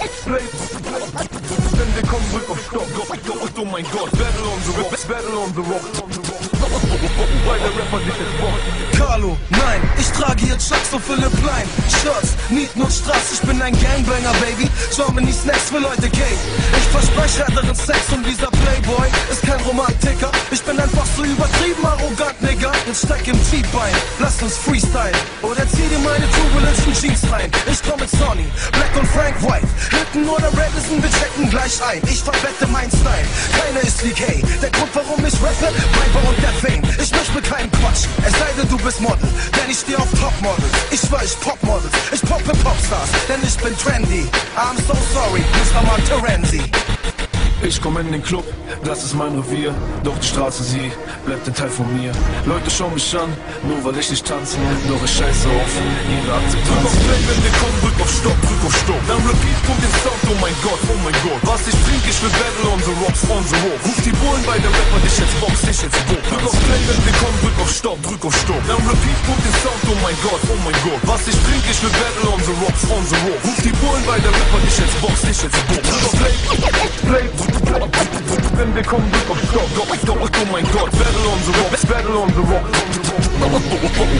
Wir kommen zurück auf Stopp. Gott, Gott, oh mein Gott. Battle on the Rocks, Battle on the Rocks. Carlo, nein, ich trage hier Chucks und Philipp Plein. Shirts, Nieten und Straß, ich bin ein Gangbanger, Baby. Germany Snacks für Leute gay. Ich verspreche härteren Sex und dieser Playboy ist kein Romantiker. Ich bin einfach so übertrieben arrogant, Nigga. Jetzt steig im T-Bein, lass uns freestyle. Oder zieh dir meine turbulenten Jeans rein. Ich komm mit Sonny, Black und Frank White. Hinten oder Radisson, wir checken gleich ein. Ich verwette mein Style, keiner ist wie Kay. Der Grund, warum ich rappe, Viper und der Fame. Ich möchte mit keinem quatschen, es sei denn, du bist Model. Denn ich steh auf Topmodels. Ich schwör, ich Popmodels. Ich poppe Popstars, denn ich bin trendy. I'm so sorry, Mr. Monterenzi. Ich komm in den Club, das ist mein Revier. Doch die Straße, sie bleibt ein Teil von mir. Leute schauen mich an, nur weil ich nicht tanze. Doch ich scheiße auf ihre Akzeptanz. Drück auf Play, wenn wir kommen, drück auf Stopp, drück auf Stopp. Dann Repeat kommt den Sound, oh mein Gott, oh mein Gott. Was ich trink, ich will Battle on the Rocks, on the Rock. Ruf die Bullen bei der Rapper, dich jetzt box, dich jetzt box. Drück auf Play, wenn wir kommen, drück auf Stopp, drück auf Stopp. Dann Repeat kommt den Sound, oh mein Gott, oh mein Gott. Was ich trink, ich will Battle on the Rocks, on the Rock. Ruf die Bullen bei der Rapper, dich jetzt box, dich jetzt box. Drück auf Play. Wenn wir kommen, drück auf Stopp, Stopp, Stopp, oh mein Gott. Battle on the Rocks, Battle on the Rocks.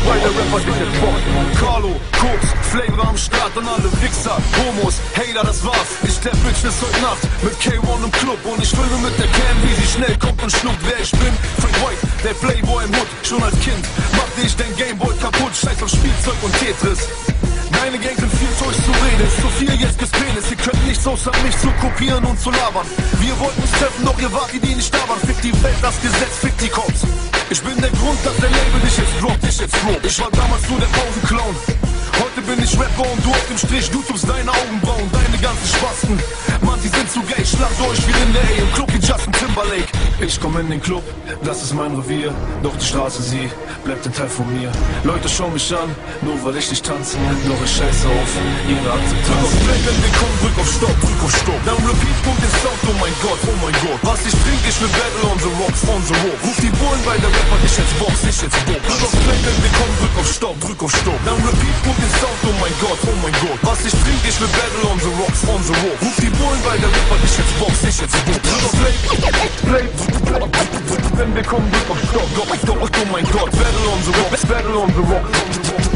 Weil der Rapper dich jetzt bockt. Carlo, Koks, Flavor am Start und alle Wichser, Homos, Hater, das war's. Ich der bis heute Nacht mit K1 im Club und ich filme mit der Cam, wie sie schnell kommt und schluckt. Wer ich bin, Frank White, der Playboy im Hood. Schon als Kind machte ich den Gameboy kaputt, scheiß auf Spielzeug und Tetris. Meine Gang sind viel zu euch zu reden, zu viel jetzt bis Penis. Ihr könnt nichts außer mich zu kopieren und zu labern. Wir wollten uns treffen, doch ihr wart die, die nicht da waren. Fick die Welt, das Gesetz, fick die Cops. Ich bin der Grund, dass der Label dich jetzt droppt, dich jetzt droppt. Ich war damals nur der Pausenclown. Heute bin ich Rapper und du auf dem Strich, du tust deine Augenbrauen, deine ganzen Spasten. Mann, die sind zu gay, schlacht euch wie in der A im Club wie. Ich komm in den Club, das ist mein Revier. Doch die Straße, sie bleibt ein Teil von mir. Leute schauen mich an, nur weil ich nicht tanze. Doch ich scheiße auf ihre Akzeptanz. Auf wenn wir kommen, drück auf Stopp, drück auf Stopp. Dann Repeat kommt den Sound, oh mein Gott, oh mein Gott. Was ich trinke, ich will Battle on the Rocks, on the Rock. Ruf die Bullen bei der Rapper, ich jetzt Box, ich jetzt Box. Drück auf wenn wir kommen, drück auf Stopp, drück auf Stopp. Dann Repeat kommt den Sound, oh mein Gott, oh mein Gott. Was ich trinke, ich will Battle on the Rocks, on the Rock. Ruf die Bullen bei der Rapper, ich jetzt Box, ich jetzt Box. Drück auf Play, Play, wenn wir kommen, auf Stopp, Stopp, Stopp, oh mein Gott. Battle on the Rocks, Battle on the Rocks.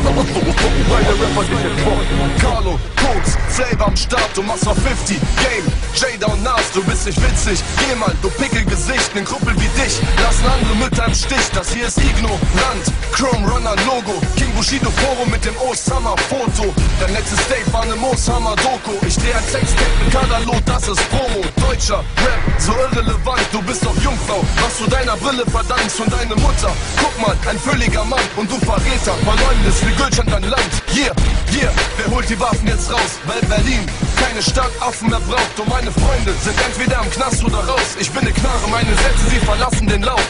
Weil der Rapper dich jetzt bockt. Carlo, Koks, Flavor am Start, du machst noch 50. Game, Jada und Nas, du bist nicht witzig. Geh mal, du Pickelgesicht, nen Kuppel wie dich. Lassen andere Mütter im Stich, das hier ist ignorant. Chrome Runner Logo, King Bushido Forum mit dem Osama Foto. Dein letztes Date war ne Osama Doku. Ich dreh ein Sextape mit Kadalot, das ist Promo. Deutscher Rap, so irrelevant, du bist doch Jungfrau. Was du deiner Brille verdankst und deine Mutter. Guck mal, ein völliger Mann und du Verräter. Verleumdest wie Gülschand dein Land. Yeah, yeah, wer holt die Waffen jetzt raus? Weil Berlin keine Stadt Affen mehr braucht. Und meine Freunde sind entweder im Knast oder raus. Ich bin ne Knarre, meine Sätze, sie verlassen den Lauf.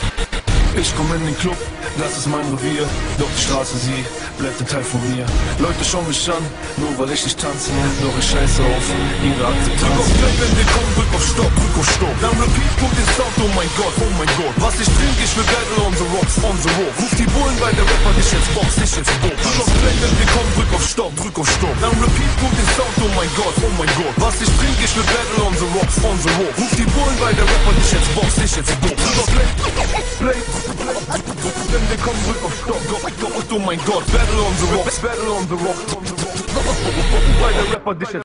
Ich komm in den Club, das ist mein Revier. Doch die Straße, sie bleibt ein Teil von mir. Leute schauen mich an, nur weil ich nicht tanze. Doch ich scheiße auf ihre Akzeptanz. Drück auf Play, wenn wir kommen, drück auf Stopp, drück auf Stopp. Dann Repeat kommt den Sound, oh mein Gott, oh mein Gott. Was ich trinke, ich will Battle the Rocks, on the Rock. Ruf die Bullen bei der Rapper, dich jetzt Box, dich. Drück auf Play, wenn wir kommen, drück auf Stopp, drück auf Stopp. Dann Repeat kommt den Sound, oh mein Gott, oh mein Gott. Was ich trinke, ich will Battle on the Rocks, on the Rock. Ruf die Bullen bei der Rapper, dich jetzt Box, dich auf Play, Play, wenn wir kommen, drück auf Stopp, Stopp, Stopp, oh mein Gott. Battle on the Rocks, Battle on the Rocks. Weil der Rapper dich jetzt